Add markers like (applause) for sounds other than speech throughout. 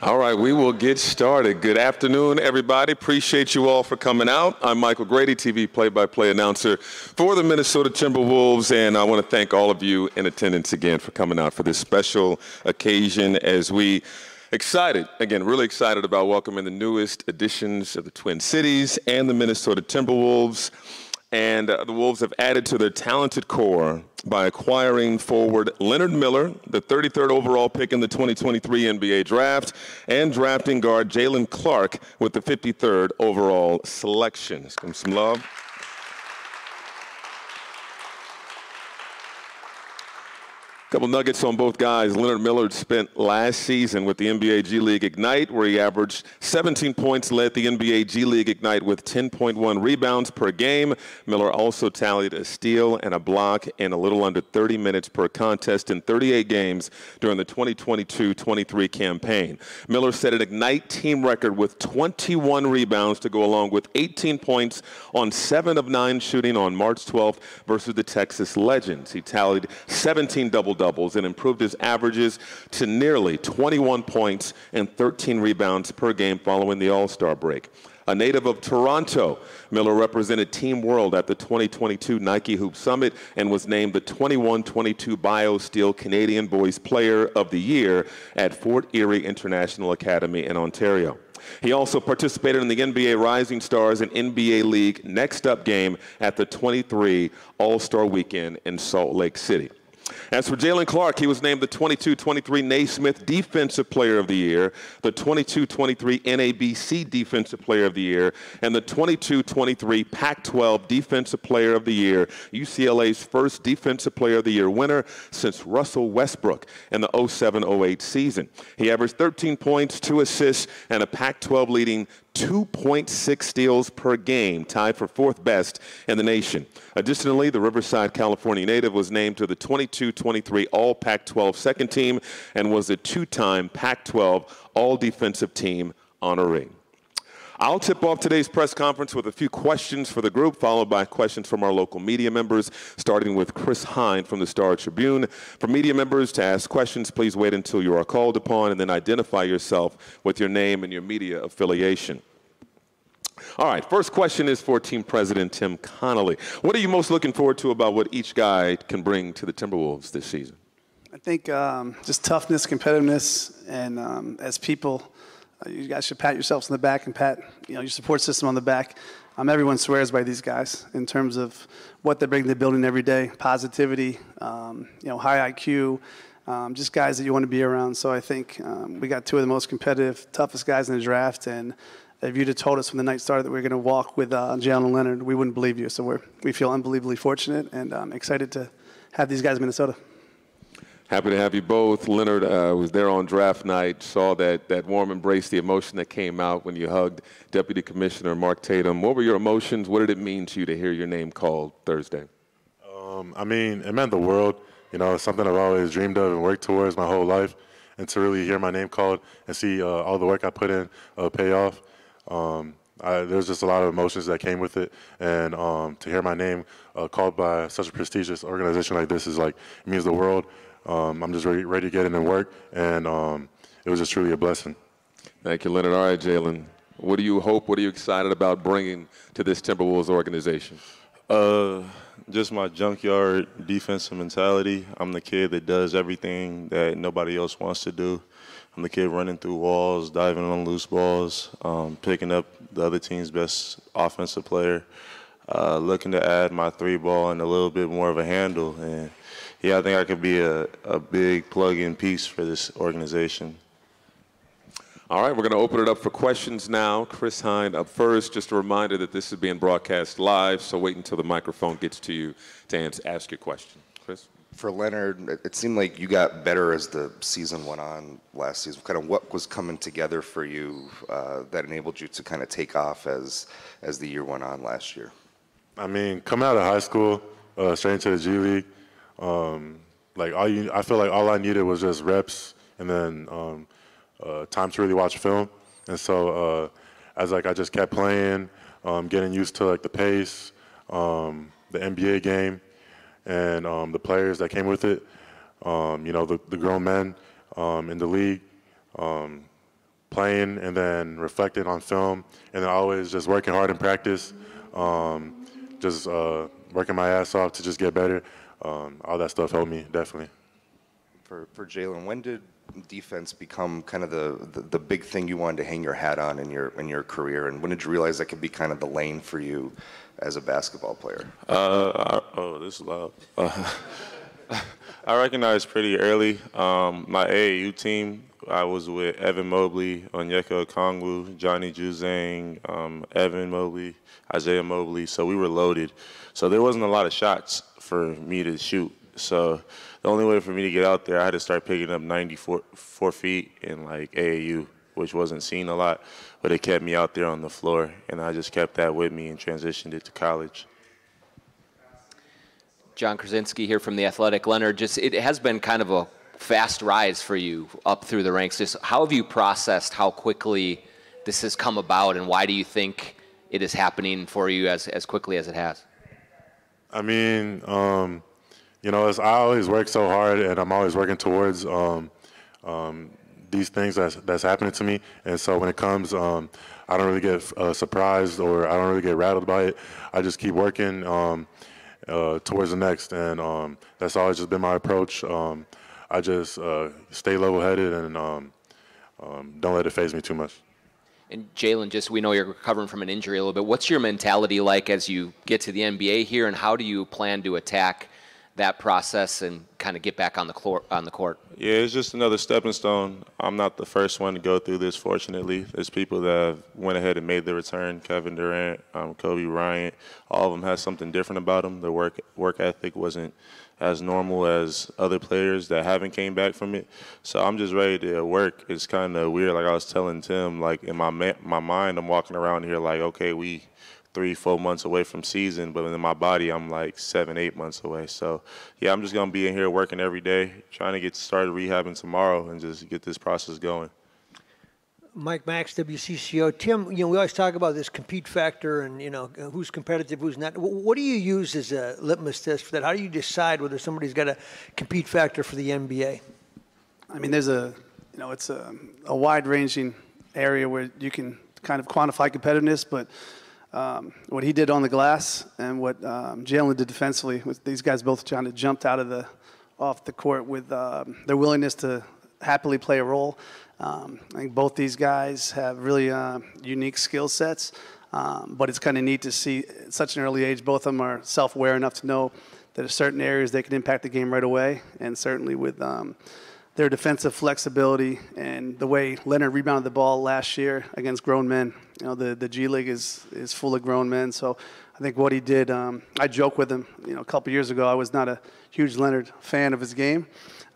All right, we will get started. Good afternoon, everybody. Appreciate you all for coming out. I'm Michael Grady, TV play-by-play announcer for the Minnesota Timberwolves, and I want to thank all of you in attendance again for coming out for this special occasion as we excited, again, really excited about welcoming the newest additions of the Twin Cities and the Minnesota Timberwolves. And uh, the Wolves have added to their talented core by acquiring forward Leonard Miller, the 33rd overall pick in the 2023 NBA draft, and drafting guard Jaylen Clark with the 53rd overall selection. Give him some love. Couple nuggets on both guys. Leonard Miller spent last season with the NBA G League Ignite, where he averaged 17 points, led the NBA G League Ignite with 10.1 rebounds per game. Miller also tallied a steal and a block in a little under 30 minutes per contest in 38 games during the 2022-23 campaign. Miller set an Ignite team record with 21 rebounds to go along with 18 points on 7 of 9 shooting on March 12th versus the Texas Legends. He tallied 17 double doubles and improved his averages to nearly 21 points and 13 rebounds per game following the All Star break. A native of Toronto, Miller represented Team World at the 2022 Nike Hoop Summit and was named the 21-22 BioSteel Canadian Boys Player of the Year at Fort Erie International Academy in Ontario. He also participated in the NBA Rising Stars and NBA League Next Up game at the 23 All-Star Weekend in Salt Lake City. As for Jaylen Clark, he was named the 22-23 Naismith Defensive Player of the Year, the 22-23 NABC Defensive Player of the Year, and the 22-23 Pac-12 Defensive Player of the Year, UCLA's first Defensive Player of the Year winner since Russell Westbrook in the 07-08 season. He averaged 13 points, 2 assists, and a Pac-12 leading 2.6 steals per game, tied for fourth best in the nation. Additionally, the Riverside, California native was named to the 22-23 All Pac-12 second team and was a two-time Pac-12 All Defensive Team honoree. I'll tip off today's press conference with a few questions for the group, followed by questions from our local media members, starting with Chris Hine from the Star Tribune. For media members to ask questions, please wait until you are called upon and then identify yourself with your name and your media affiliation. All right, first question is for team president Tim Connolly. What are you most looking forward to about what each guy can bring to the Timberwolves this season? I think um, just toughness, competitiveness, and um, as people, uh, you guys should pat yourselves on the back and pat you know your support system on the back. Um, everyone swears by these guys in terms of what they bring to the building every day, positivity, um, you know, high IQ, um, just guys that you want to be around. So I think um, we got two of the most competitive, toughest guys in the draft, and if you'd have told us when the night started that we are going to walk with uh, Jaylen Leonard, we wouldn't believe you. So we we feel unbelievably fortunate and um, excited to have these guys in Minnesota. Happy to have you both. Leonard uh, was there on draft night, saw that, that warm embrace, the emotion that came out when you hugged Deputy Commissioner Mark Tatum. What were your emotions? What did it mean to you to hear your name called Thursday? Um, I mean, it meant the world. You know, it's something I've always dreamed of and worked towards my whole life. And to really hear my name called and see uh, all the work I put in uh, pay off, um, I, there's just a lot of emotions that came with it, and um, to hear my name uh, called by such a prestigious organization like this is like it means the world. Um, I'm just ready, ready to get in and work, and um, it was just truly a blessing. Thank you, Leonard. All right, Jaylen, what do you hope? What are you excited about bringing to this Timberwolves organization? Uh, just my junkyard defensive mentality. I'm the kid that does everything that nobody else wants to do. I'm the kid running through walls, diving on loose balls, um, picking up the other team's best offensive player, uh, looking to add my three ball and a little bit more of a handle. And yeah, I think I could be a, a big plug-in piece for this organization. All right, we're going to open it up for questions now. Chris Hine up first. Just a reminder that this is being broadcast live, so wait until the microphone gets to you to ask your question. Chris? For Leonard, it seemed like you got better as the season went on last season. Kind of what was coming together for you uh, that enabled you to kind of take off as as the year went on last year? I mean, coming out of high school, uh, straight into the G League, um, like all you, I feel like all I needed was just reps and then um, uh, time to really watch film. And so uh, as like I just kept playing, um, getting used to like the pace, um, the NBA game and um, the players that came with it. Um, you know, the, the grown men um, in the league. Um, playing and then reflecting on film, and then always just working hard in practice, um, just uh, working my ass off to just get better. Um, all that stuff helped me definitely. For, for Jaylen, when did defense become kind of the, the, the big thing you wanted to hang your hat on in your in your career, and when did you realize that could be kind of the lane for you as a basketball player? Uh, I, oh, this is loud. Uh, (laughs) I recognized pretty early. Um, my AAU team, I was with Evan Mobley, Onyeka Okongwu, Johnny Juzang, um, Evan Mobley, Isaiah Mobley. So we were loaded. So there wasn't a lot of shots for me to shoot. So the only way for me to get out there, I had to start picking up 94 four feet in like AAU, which wasn't seen a lot, but it kept me out there on the floor, and I just kept that with me and transitioned it to college. Jon Krawczynski here from the Athletic. Leonard, just it has been kind of a fast rise for you up through the ranks. Just how have you processed how quickly this has come about, and why do you think it is happening for you as as quickly as it has? I mean, um, you know, I always work so hard, and I'm always working towards um, um, these things that's that's happening to me. And so when it comes, um, I don't really get uh, surprised or I don't really get rattled by it. I just keep working um, uh, towards the next, and um, that's always just been my approach. Um, I just uh, stay level-headed and don't let it phase me too much. And Jaylen, just we know you're recovering from an injury a little bit. What's your mentality like as you get to the NBA here, and how do you plan to attack that process and kind of get back on the court? On the court. Yeah, it's just another stepping stone. I'm not the first one to go through this. Fortunately, there's people that have went ahead and made the return. Kevin Durant, um, Kobe Bryant, all of them had something different about them. Their work work ethic wasn't as normal as other players that haven't came back from it. So I'm just ready to work. It's kind of weird. Like I was telling Tim, like in my my mind, I'm walking around here like, okay, we three, four months away from season, but in my body, I'm like seven, eight months away. So, yeah, I'm just gonna be in here working every day, trying to get started rehabbing tomorrow, and just get this process going. Mike Max, WCCO. Tim, you know, we always talk about this compete factor and, you know, who's competitive, who's not. What do you use as a litmus test for that? How do you decide whether somebody's got a compete factor for the NBA? I mean, there's a, you know, it's a, a wide ranging area where you can kind of quantify competitiveness, but um, what he did on the glass and what um, Jaylen did defensively. With these guys both trying to jump out of the off the court with um, their willingness to happily play a role. Um, I think both these guys have really uh, unique skill sets, um, but it's kind of neat to see at such an early age. Both of them are self-aware enough to know that in certain areas they can impact the game right away, and certainly with um, their defensive flexibility and the way Leonard rebounded the ball last year against grown men. You know, the, the G League is, is full of grown men. So I think what he did, um, I joke with him, you know, a couple years ago, I was not a huge Leonard fan of his game.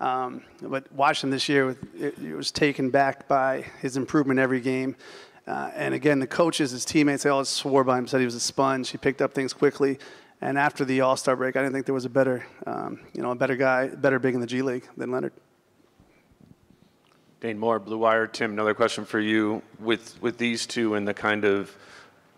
Um, but watching this year, it, it, was taken back by his improvement every game. Uh, and again, the coaches, his teammates, they all swore by him, said he was a sponge. He picked up things quickly. And after the All Star break, I didn't think there was a better, um, you know, a better guy, better big in the G League than Leonard. Dane Moore, Blue Wire. Tim, another question for you. With with these two and the kind of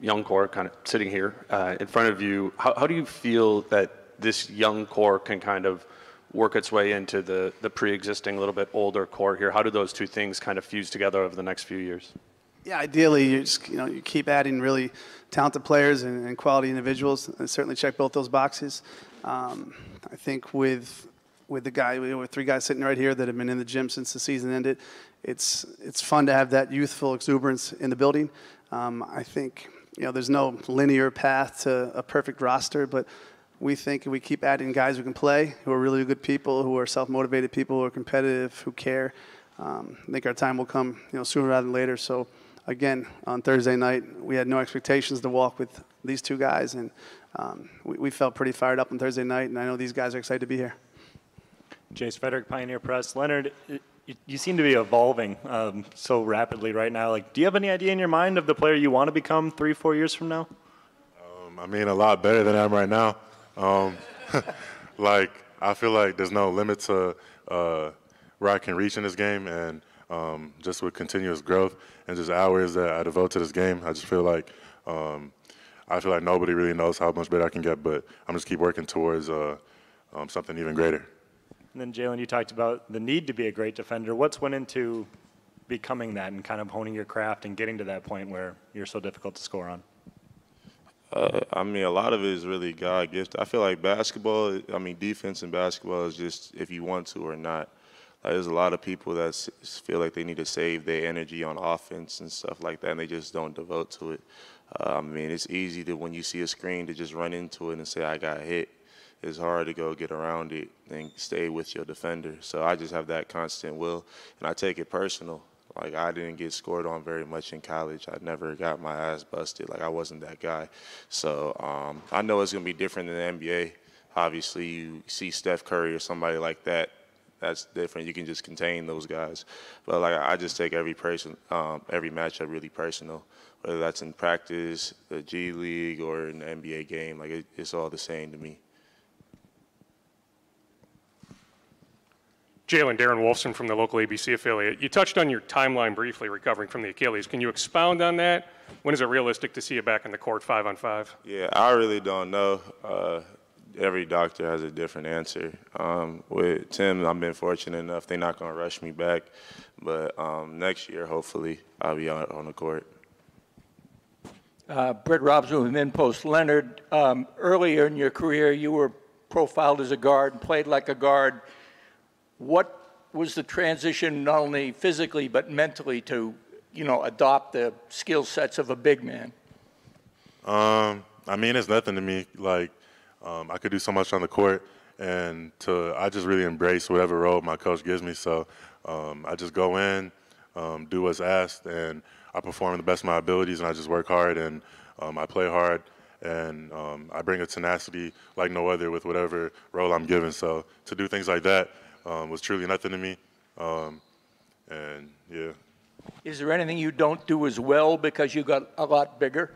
young core kind of sitting here uh, in front of you, how, how do you feel that this young core can kind of work its way into the, the pre-existing, little bit older core here? How do those two things kind of fuse together over the next few years? Yeah, ideally, you just you know you keep adding really talented players and, and quality individuals, and certainly check both those boxes. Um, I think with with the guy, with three guys sitting right here that have been in the gym since the season ended. It's it's fun to have that youthful exuberance in the building. Um, I think you know there's no linear path to a perfect roster, but we think we keep adding guys who can play, who are really good people, who are self-motivated people, who are competitive, who care, um, I think our time will come you know sooner rather than later. So again, on Thursday night, we had no expectations to walk with these two guys, and um, we, we felt pretty fired up on Thursday night, and I know these guys are excited to be here. Jace Frederick, Pioneer Press. Leonard, you, seem to be evolving um, so rapidly right now. Like, do you have any idea in your mind of the player you want to become three, four years from now? Um, I mean, a lot better than I am right now. Um, (laughs) like, I feel like there's no limit to uh, where I can reach in this game, and um, just with continuous growth and just hours that I devote to this game, I just feel like um, I feel like nobody really knows how much better I can get. But I'm just keep working towards uh, um, something even greater. And then Jaylen, you talked about the need to be a great defender. What's went into becoming that and kind of honing your craft and getting to that point where you're so difficult to score on? Uh, I mean, a lot of it is really God gift. I feel like basketball. I mean, defense in basketball is just if you want to or not. Like, there's a lot of people that feel like they need to save their energy on offense and stuff like that, and they just don't devote to it. Uh, I mean, it's easy to when you see a screen to just run into it and say, "I got hit." It's hard to go get around it and stay with your defender. So I just have that constant will, and I take it personal. Like I didn't get scored on very much in college. I never got my ass busted. Like I wasn't that guy. So um, I know it's gonna be different than the NBA. Obviously, you see Steph Curry or somebody like that. That's different. You can just contain those guys. But like I just take every person, um, every matchup really personal. Whether that's in practice, the G League, or an NBA game, like it, it's all the same to me. Jaylen Darren Wolfson from the local ABC affiliate. You touched on your timeline briefly recovering from the Achilles. Can you expound on that? When is it realistic to see you back in the court five on five? Yeah, I really don't know. Uh, every doctor has a different answer. Um, with Tim, I've been fortunate enough; they're not going to rush me back. But um, next year, hopefully, I'll be out on the court. Uh, Britt Robson with MinnPost. Leonard, um, earlier in your career, you were profiled as a guard and played like a guard. What was the transition, not only physically but mentally, to you know adopt the skill sets of a big man? Um, I mean, it's nothing to me. Like, um, I could do so much on the court, and to I just really embrace whatever role my coach gives me. So um, I just go in, um, do what's asked, and I perform the best of my abilities, and I just work hard and um, I play hard, and um, I bring a tenacity like no other with whatever role I'm given. So to do things like that um, was truly nothing to me, um, and yeah. Is there anything you don't do as well because you got a lot bigger?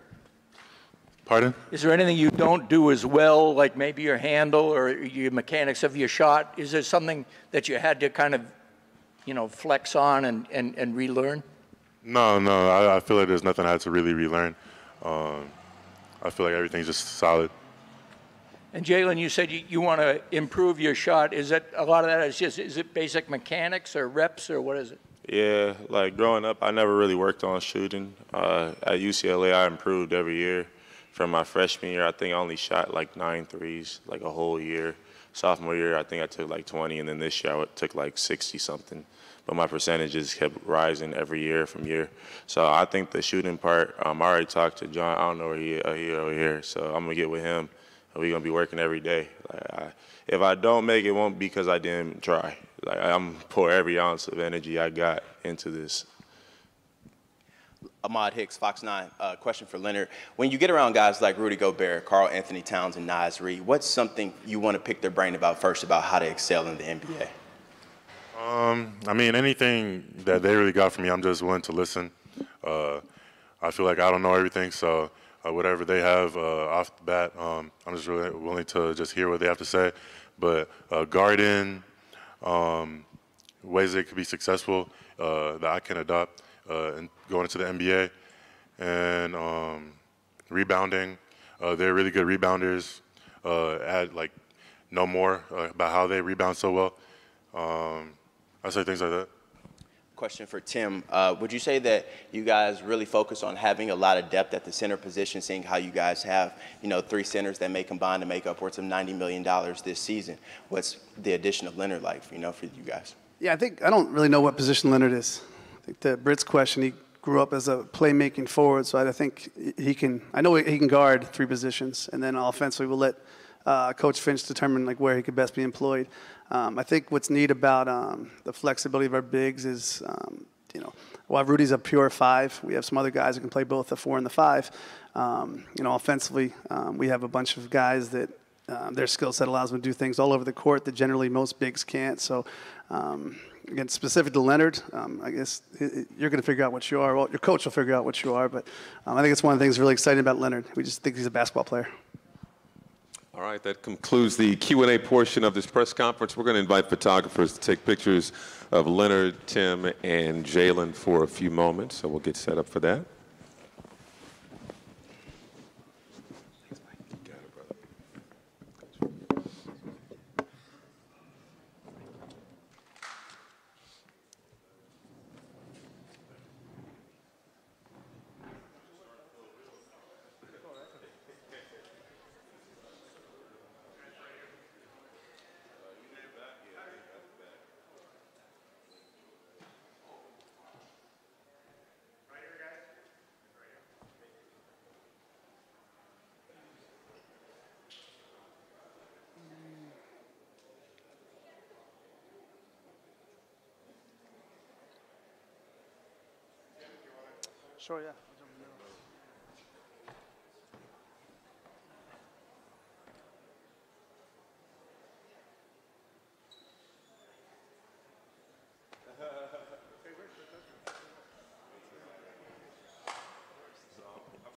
Pardon? Is there anything you don't do as well, like maybe your handle or your mechanics of your shot? Is there something that you had to kind of, you know, flex on and, and, and relearn? No, no, I, I feel like there's nothing I had to really relearn. Um, I feel like everything's just solid. And Jaylen, you said you, you want to improve your shot. Is that a lot of that is just is it basic mechanics or reps or what is it? Yeah, like growing up, I never really worked on shooting. Uh, at UCLA, I improved every year. From my freshman year, I think I only shot like nine threes, like a whole year. Sophomore year, I think I took like 20, and then this year I took like 60 something. But my percentages kept rising every year from year. So I think the shooting part, um, I already talked to John. I don't know where he, uh, he over here, so I'm gonna get with him. And We're gonna be working every day. Like I, if I don't make it, it won't be because I didn't try. Like I'm pour every ounce of energy I got into this. Ahmad Hicks, Fox 9. Uh, question for Leonard. When you get around guys like Rudy Gobert, Karl-Anthony Towns, and Naz Reid, what's something you want to pick their brain about first about how to excel in the NBA? Um, I mean, anything that they really got from me, I'm just willing to listen. Uh, I feel like I don't know everything, so uh, whatever they have uh, off the bat, um, I'm just really willing to just hear what they have to say. But uh, garden, um, ways they could be successful uh, that I can adopt and going into the NBA, and um, rebounding. They're really good rebounders. Add like know more about how they rebound so well. Um, I say things like that. Question for Tim. Uh, would you say that you guys really focus on having a lot of depth at the center position, seeing how you guys have, you know, three centers that may combine to make upwards of $90 million this season? What's the addition of Leonard like, you know, for you guys? Yeah, I think I don't really know what position Leonard is. I think to Britt's question, he grew up as a playmaking forward, so I think he can. I know he can guard three positions, and then offensively, we'll let uh, Coach Finch determine like where he could best be employed. Um, I think what's neat about um, the flexibility of our bigs is, um, you know, while Rudy's a pure five, we have some other guys who can play both the four and the five. Um, you know, offensively, um, we have a bunch of guys that their skill set allows them to do things all over the court that generally most bigs can't. So, um, again, specific to Leonard, um, I guess you're going to figure out what you are. Well, your coach will figure out what you are. But um, I think it's one of the things really exciting about Leonard. We just think he's a basketball player. All right, that concludes the Q&A portion of this press conference. We're going to invite photographers to take pictures of Leonard, Tim, and Jaylen for a few moments, so we'll get set up for that. Sure, yeah.